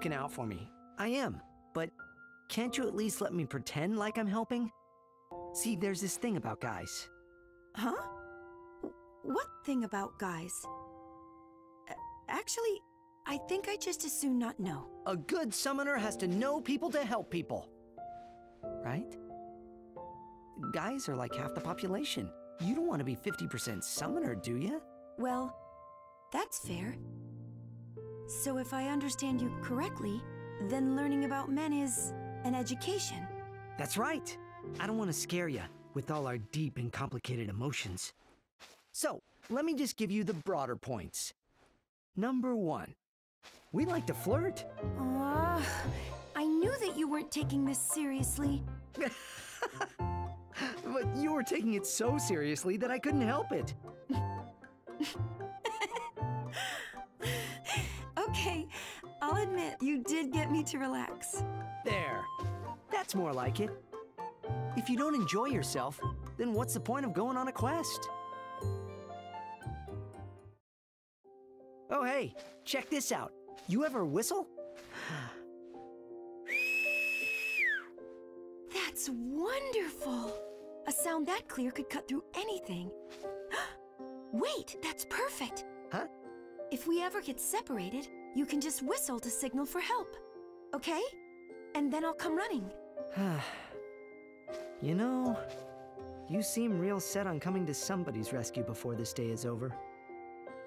looking out for me. I am. But can't you at least let me pretend like I'm helping? See, there's this thing about guys. Huh? What thing about guys? Uh, actually, I think I just as soon not know. A good summoner has to know people to help people. Right? Guys are like half the population. You don't want to be 50% summoner, do you? Well, that's fair. So if I understand you correctly, then learning about men is an education. That's right. I don't want to scare you with all our deep and complicated emotions. So, let me just give you the broader points. Number one, we like to flirt. Uh, I knew that you weren't taking this seriously. but you were taking it so seriously that I couldn't help it. did get me to relax. There. That's more like it. If you don't enjoy yourself, then what's the point of going on a quest? Oh, hey, check this out. You ever whistle? That's wonderful! A sound that clear could cut through anything. Wait, that's perfect! Huh? If we ever get separated, you can just whistle to signal for help. Okay? And then I'll come running. you know, you seem real set on coming to somebody's rescue before this day is over.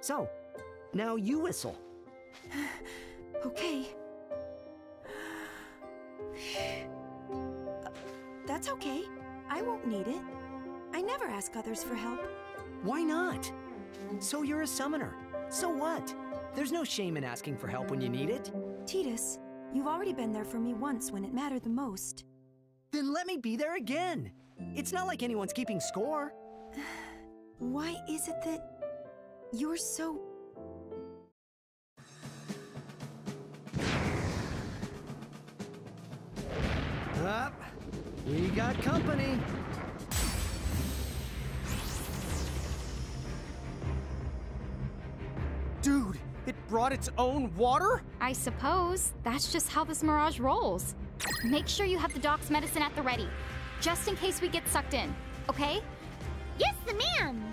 So, now you whistle. okay. That's okay. I won't need it. I never ask others for help. Why not? So you're a summoner. So what? There's no shame in asking for help when you need it. Tidus, you've already been there for me once when it mattered the most. Then let me be there again. It's not like anyone's keeping score. Why is it that you're so Up. We got company. Brought its own water? I suppose. That's just how this mirage rolls. Make sure you have the doc's medicine at the ready, just in case we get sucked in, okay? Yes, the ma'am!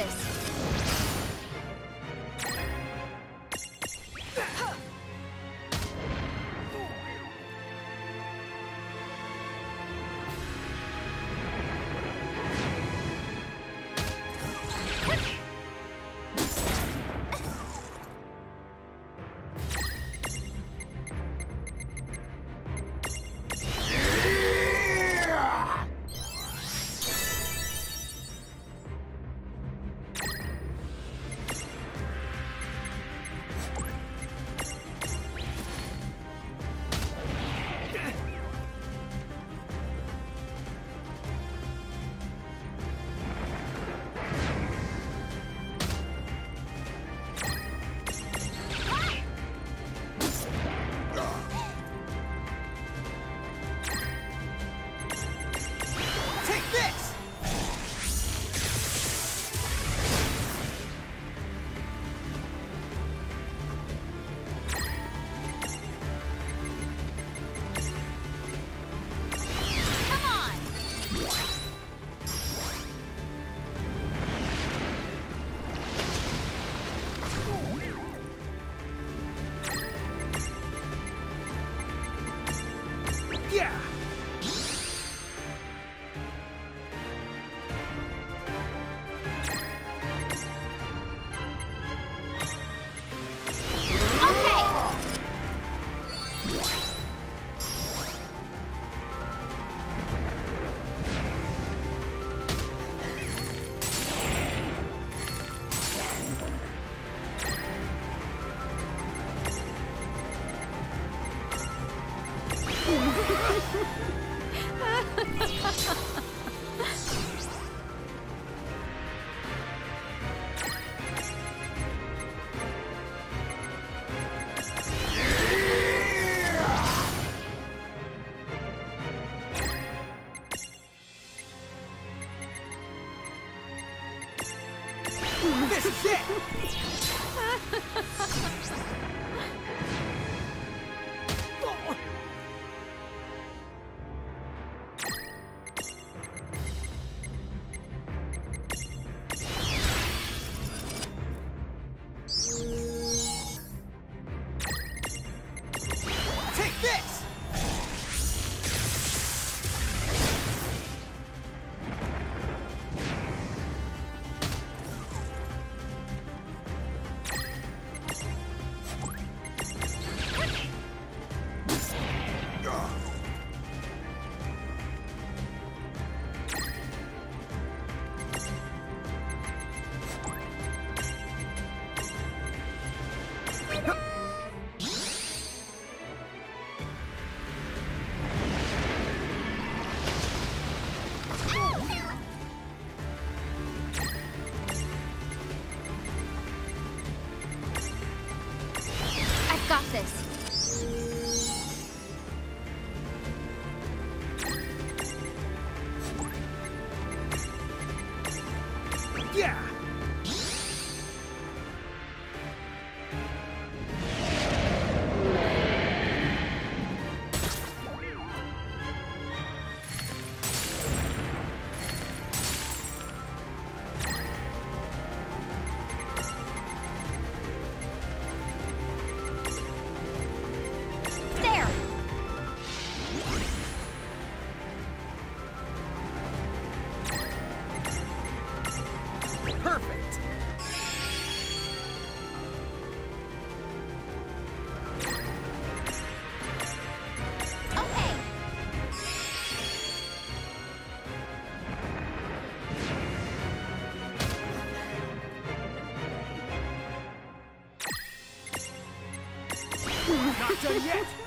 this. This is it! Yet!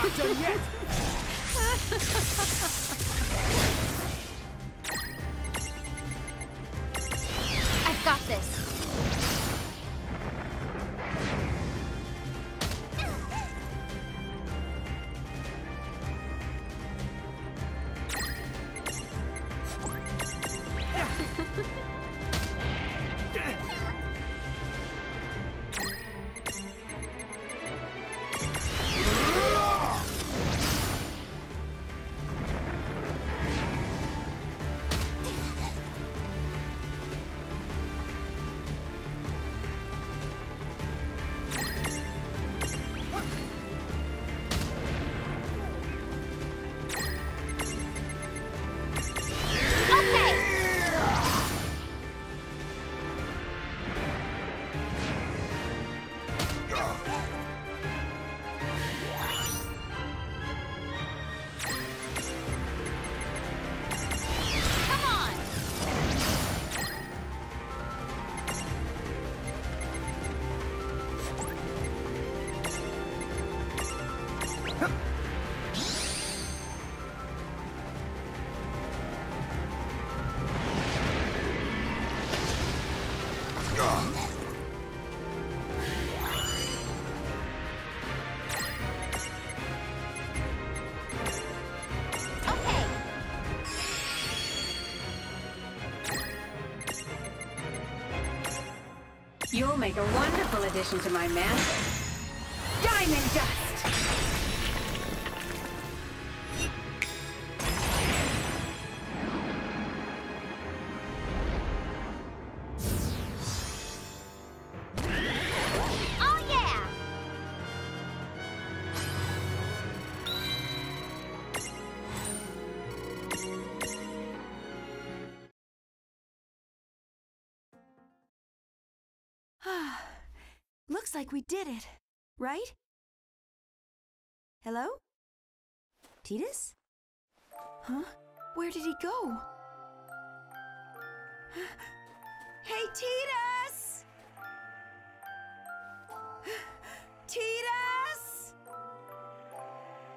Not done yet! Okay. You'll make a wonderful addition to my mansion. Looks like we did it, right? Hello? Tidus? Huh? Where did he go? hey, Tidus! Tidus!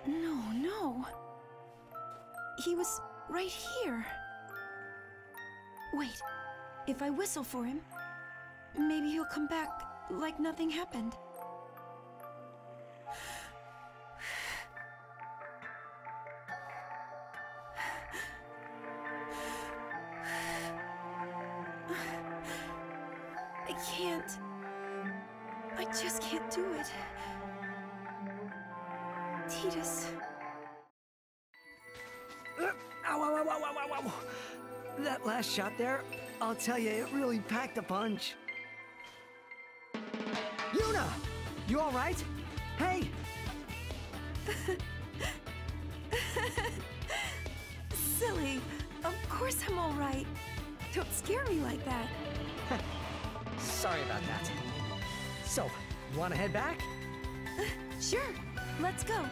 No, no. He was right here. Wait, if I whistle for him, maybe he'll come back like nothing happened. I can't. I just can't do it. Tidus. Ow, ow, ow, ow, ow, ow. That last shot there, I'll tell you, it really packed a punch. Yuna! You alright? Hey! Silly. Of course I'm all right. Don't scare me like that. Sorry about that. So, wanna head back? Sure, let's go.